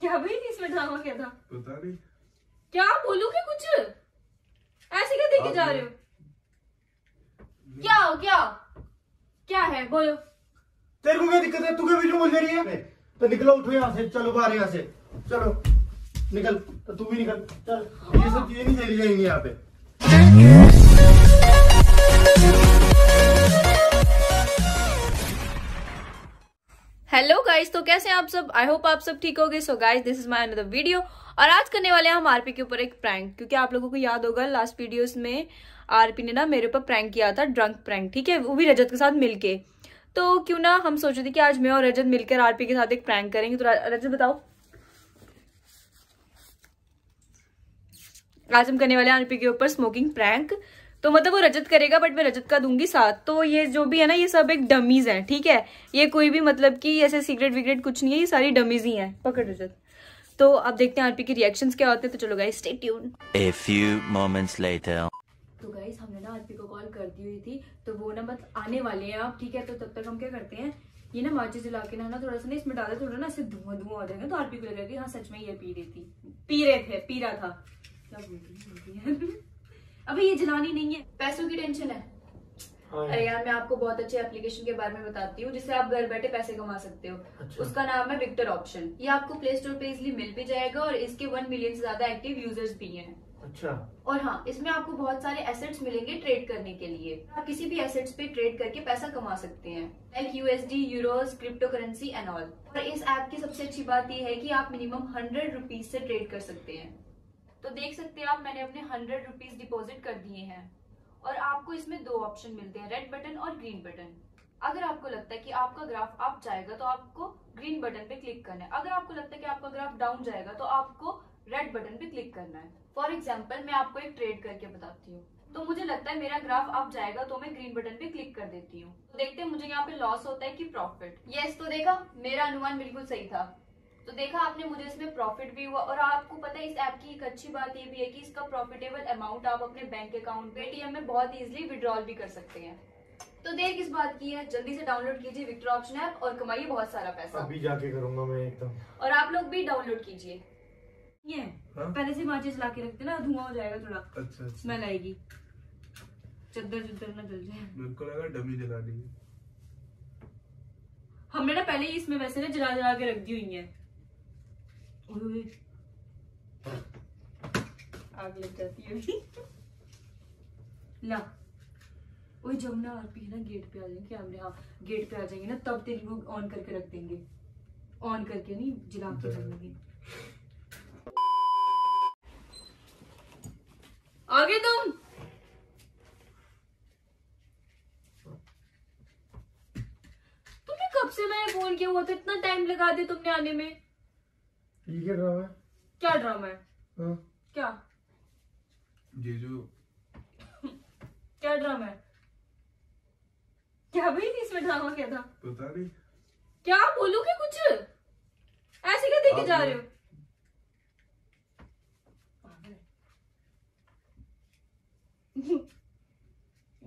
क्या भाई इसमें ड्रामा क्या था? पता नहीं। क्या बोलोगे कुछ? ऐसे क्या देखे जा रहे हो? क्या हो क्या? क्या है? बोलो। तेरे को क्या दिक्कत है? तू क्या बीच में बोल रही है? तो निकलो उठो यहाँ से। चलो बाहर यहाँ से। चलो। निकल। तो तू भी निकल। चल। ये सब चीज़ें नहीं चली जाएँगी यहाँ पे। हेलो गाइस तो कैसे हैं आप सब? आई होप आप सब ठीक होगे। So guys this is my another video और आज करने वाले हैं हम आरपी के ऊपर एक प्रैंक क्योंकि आप लोगों को याद होगा लास्ट वीडियोस में आरपी ने ना मेरे ऊपर प्रैंक किया था ड्रंक प्रैंक ठीक है? वो भी रजत के साथ मिलके। तो क्यों ना हम सोच रहे थे कि आज मैं और रजत मिलकर आरपी के साथ एक प्रैंक करेंगे। तो रजत बताओ। आज हम करने वाले हैं आरपी के ऊपर स्मोकिंग प्रैंक तो मतलब वो रजत करेगा बट मैं रजत का दूँगी साथ। तो ये जो भी है ना ये सब एक डमीज हैं ठीक है? ये कोई भी मतलब कि ऐसे सीक्रेट विक्रेट कुछ नहीं है ये सारी डमीज ही हैं। पकड़ रजत। तो अब देखते हैं आरपी के रिएक्शंस क्या होते हैं तो चलो guys stay tune A few moments later. तो गाइस हमने ना आरपी को कॉल कर दी हुई थी तो वो ना बस आने वाले हैं आप ठीक है? तो तब तक हम क्या करते हैं ये ना माचिस जला के ना ना थोड़ा सा ना इसमें डाले थोड़ा ना ऐसे धुआँ धुआँ हो जाएगा तो आरपी को लगेगा कि हाँ सच में ये पी रही थी। पी रहे थे पी रहा था। क्या बोल रही हूँ, अबे ये जलानी नहीं है। पैसों की टेंशन है। हाँ। अरे यार मैं आपको बहुत अच्छे एप्लीकेशन के बारे में बताती हूँ जिससे आप घर बैठे पैसे कमा सकते हो। अच्छा। उसका नाम है विक्टर ऑप्शन ये आपको प्ले स्टोर पे इजिली मिल भी जाएगा और इसके वन मिलियन से ज़्यादा एक्टिव यूज़र्स भी हैं। अच्छा। और हाँ इसमें आपको बहुत सारे एसेट्स मिलेंगे ट्रेड करने के लिए। आप किसी भी एसेट्स पे ट्रेड करके पैसा कमा सकते हैं। Like USD euros crypto currency and all और इस ऐप की सबसे अच्छी बात यह है कि आप मिनिमम हंड्रेड रुपीज़ से ट्रेड कर सकते हैं। तो देख सकते हैं आप, मैंने अपने हंड्रेड रुपीज़ डिपॉजिट कर दिए हैं। और आपको इसमें दो ऑप्शन मिलते हैं रेड बटन और ग्रीन बटन अगर आपको लगता है कि आपका ग्राफ अप जाएगा तो आपको ग्रीन बटन पे क्लिक करना है। अगर आपको लगता है कि आपका ग्राफ डाउन जाएगा तो आपको रेड बटन पे क्लिक करना है। फॉर एग्ज़ाम्पल मैं आपको एक ट्रेड करके बताती हूँ। तो मुझे लगता है मेरा ग्राफ अप जाएगा तो मैं ग्रीन बटन पे क्लिक कर देती हूँ। देखते हैं, मुझे यहाँ पे लॉस होता है कि प्रॉफिट यस तो देखा, मेरा अनुमान बिल्कुल सही था। तो देखा आपने मुझे इसमें प्रॉफिट भी हुआ। और आपको पता है इस ऐप की एक अच्छी बात ये भी है कि इसका प्रॉफिटेबल अमाउंट आप अपने बैंक अकाउंट पेटीएम में बहुत इजीली विड्रॉल भी कर सकते हैं। तो देर किस बात की है। जल्दी से डाउनलोड कीजिए विक्टर ऑप्शन ऐप और कमाइए बहुत सारा पैसा। अभी जाके करूँगा मैं एकदम। और आप लोग भी डाउनलोड कीजिए। ये हाँ? पहले से माचिस ला के रखते ना धुआँ हो जाएगा थोड़ा। अच्छा अच्छा। स्मेल आएगी। चद्दर चद्दर ना जल जाए। मेरे को लगा डमी जलानी है हमने ना पहले ही इसमें वैसे ना जला जला के रख दी हुई है। आग लग जाती है अभी। ला। ओए, जब ना आरपी ना गेट पे आ जाएँगे कैमरे हाँ गेट पे आ जाएँगे ना, तब तेरी वो ऑन करके रख देंगे। ऑन करके नहीं, जला के रख देंगे। आगे तुम। तुमने कब से मैंने फ़ोन किया हुआ था? इतना टाइम लगा दिया तुमने आने में। ये क्या ड्रामा है? क्या ड्रामा है? हाँ? क्या? ये जो क्या ड्रामा है? क्या भाई इसमें ड्रामा क्या था? पता नहीं। क्या बोलोगे कुछ? ऐसे क्या देखे जा रहे हो?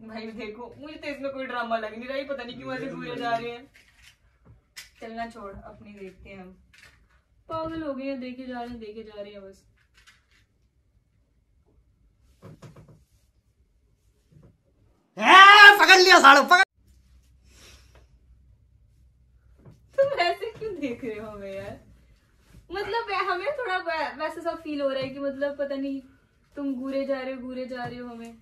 भाई देखो मुझे तो इसमें कोई ड्रामा लग नहीं रहा पता नहीं क्यों ऐसे घूरे जा रहे। हैं। चलना छोड़ अपनी देखते हैं हम। पागल हो गए हैं देखे जा रहे हैं देखे जा रहे हैं बस। पकड़ लिया साड़ो पकड़। तुम ऐसे क्यों देख रहे हो हमें यार? मतलब हमें थोड़ा वैसे वैसा सा फील हो रहा है कि मतलब पता नहीं तुम घूरे जा रहे हो घूरे जा रहे हो हमें।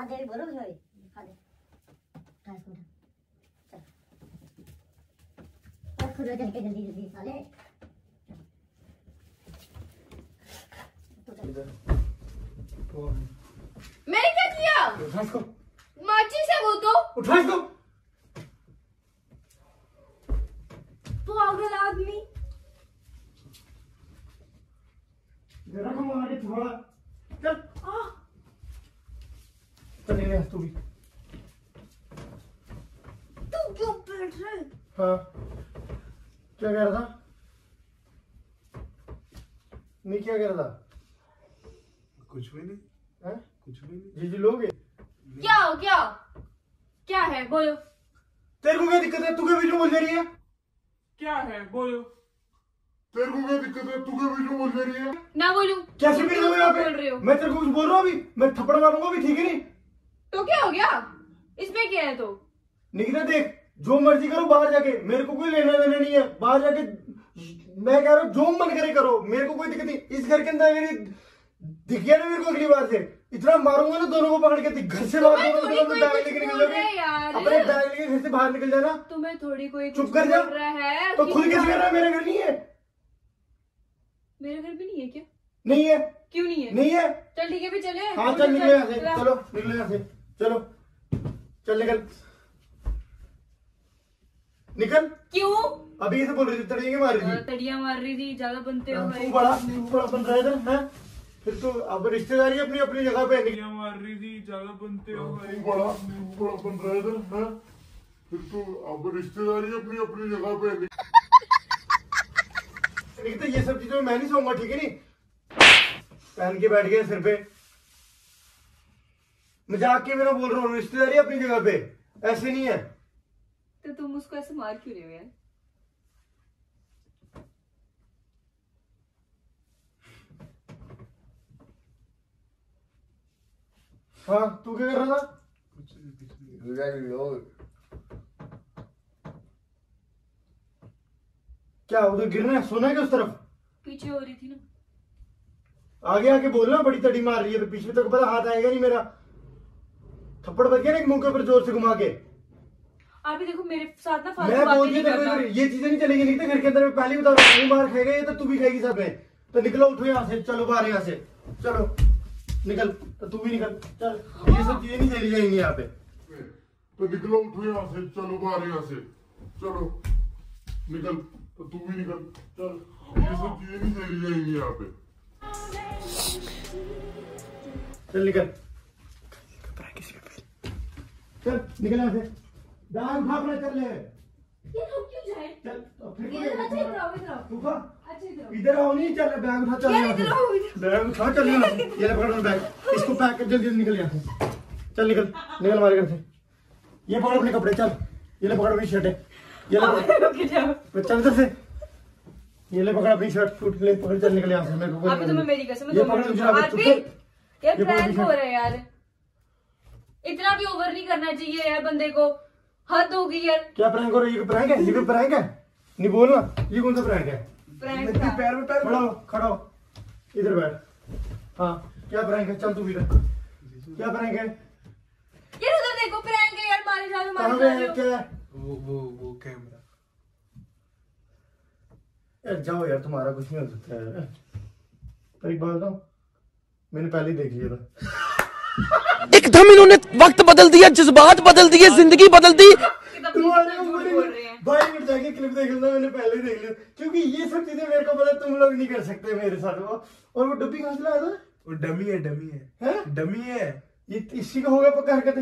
आधे बोलो चल। खुद चल के जल्दी जल्दी साले। मैंने क्या किया? उठा इसको। माचिस है वो तो। उठा इसको। आदमी। जरा को मार के थोड़ा चल आ, चल ले तू भी तू क्यों बैठ रहा है हाँ क्या कह रहा था नहीं क्या कह रहा था। कुछ भी नहीं। हैं? कुछ भी नहीं। जी जी लोगे? क्या हो क्या क्या है? बोलो। तेरे को क्या दिक्कत है? तू क्या बीच में बोल रही है? क्या है? बोलो। तेरे को क्या दिक्कत है? तू क्या बीच में बोल रही है? ना बोलू। कैसे भी रहो यहाँ बोल रहे हो? पे मैं तेरे को कुछ बोल रहा हूँ अभी? मैं थप्पड़ मारूँगा अभी ठीक है नहीं? तो क्या हो गया? इसमें क्या है तो? निकिता देख। जो मर्ज़ी करो बाहर जाके। मेरे को कोई लेना देना नहीं है। बाहर जाके मैं कह रहा हूँ जो मन करे करो। मेरे को कोई दिक्कत नहीं। इस घर के अंदर मेरी दिख गया ना मेरे को अगली बार से। इतना मारूँगा ना दोनों को पकड़ के। घर से बाहर निकल बैग लेके जाओगे। अपने बैग लेके घर से बाहर निकल जाना। तुम्हें थोड़ी कोई चुप कर जा। रहा है। तो खुद कैसे कर रहा है? मेरा घर नहीं है। मेरे घर भी नहीं है क्या? नहीं है। क्यों नहीं है? नहीं है। चल ठीक है भी चले। हाँ चल निकले यहाँ से। चलो निकले यहाँ से। चलो। चल निकल। निकल। क्यों? अभी से बोल रही थी तड़िए मार रही थी? तड़िया मार रही थी ज़्यादा बनते हो तू भाई बड़ा तू बड़ा बन रहा है इधर, फिर तो अब रिश्तेदारी अपनी अपनी जगह पे क्या मार रही थी ज़्यादा बनते हो भाई तू बड़ा तू बड़ा बन रहा है इधर फिर तो अब रिश्तेदारी अपनी अपनी जगह पे है। निकलते ये सब चीज़ों में मैं नहीं सोऊँगा ठीक है नहीं? पहन के बैठ गए सिर पे। मज़ाक के मेरा बोल रहा हूँ? रिश्तेदारी अपनी जगह पे। ऐसे नहीं है। तो तुम उसको ऐसे मार क्यों रहे हो यार? हाँ तू क्या कर रहा था? कुछ क्या उधर गिरना है? सोना है क्या उस तरफ़? पीछे हो रही थी ना। आगे आके बोलना बड़ी तड़ी मार रही है तो पीछे तक पता हाथ आएगा नहीं मेरा। थप्पड़ बज गया ना एक मुँह के ऊपर ज़ोर से घुमा के। आप भी देखो मेरे साथ ना मैं बोल नहीं करना ये चीज़ें नहीं चलेगी नहीं तो घर के अंदर मैं पहले ही बता रहा हूँ मार खाएगा ये तो तू भी खाएगी सब में। तो निकलो उठो यहाँ से चलो बाहर यहाँ से। चलो निकल तो तू भी निकल चल। ये सब चीज़ें नहीं चली जाएँगी यहाँ पे। तो निकलो उठो यहाँ से चलो बाहर यहाँ से। चलो निकल तो तू भी निकल चल। ये सब चीज़ें नहीं चली जाएँगी यहाँ पे। चल निकल। चल निकल यहाँ से। उठा अपना चल ले। ये लोग क्यों जाए? चल तो फिर अच्छा इधर आओ इधर आओ। तू खा। अच्छा इधर आओ। नहीं चल बैग उठा चल। इधर आओ, बैग उठा चल ये ले पकड़ बैग। इसको पैक कर जल्दी निकल यहाँ से। चल निकल निकल हमारे घर से। ये पकड़ अपने कपड़े चल। ये ले पकड़ अपनी शर्ट है। ये ले पकड़। तो चल इधर से। ये ले पकड़ अपनी शर्ट सूट ले पकड़ चल निकल यहाँ से। मेरे को अभी तुम्हें मेरी कसम ये पकड़ मुझे आज चुप भी कर। ये प्रैंक हो रहा है यार। इतना भी ओवर नहीं करना चाहिए यार बंदे को। हद होगी यार। क्या प्रैंक हो रहा है? ये प्रैंक है? ये कोई प्रैंक है? नहीं बोलना। ये कौन सा प्रैंक है? प्रैंक था पैर में पैर खड़ा हो खड़ा हो। इधर बैठ। हाँ क्या प्रैंक है? चल तू भी इधर। क्या प्रैंक है? यार उधर देखो प्रैंक है यार मारे जा रहे हो, मारे जा रहे है हो क्या? वो वो वो कैमरा यार जाओ यार तुम्हारा कुछ नहीं हो सकता है पर एक बात बताऊँ मैंने पहले ही देख लिया था। एकदम इन्होंने वक्त बदल दिया जज्बात बदल दिए ज़िंदगी बदल दी। कितना तुम्हारे झूठ ऊपर बोल रहे हैं भाई मिनट जाके क्लिप देख लेना मैंने पहले ही देख लिया। क्योंकि ये सब चीज़ें मेरे को पता तुम लोग नहीं कर सकते मेरे साथ और वो डब्बी कहाँ से लाया था? वो डमी है डमी है। हैं? डमी है। ये इसी का होगा पक्का हरकत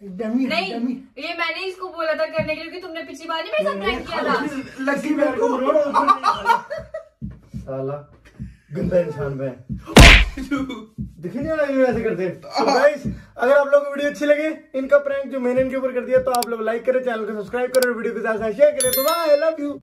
डमी है, डमी। ये मैंने इसको बोला था करने के लिए तुमने पिछली बार नहीं मेरे साथ प्रैंक किया था। लगी मेरे को रोड और ऊपर नहीं साला। साला गंदा इंसान मैं। दिख नहीं रहा ऐसे करते तो गाइस अगर आप लोगों को वीडियो अच्छी लगे, इनका प्रैंक जो मैंने इनके ऊपर कर दिया तो आप लोग लाइक करें चैनल को सब्सक्राइब करें वीडियो को साथ शेयर करें। तो बाय आई लव यू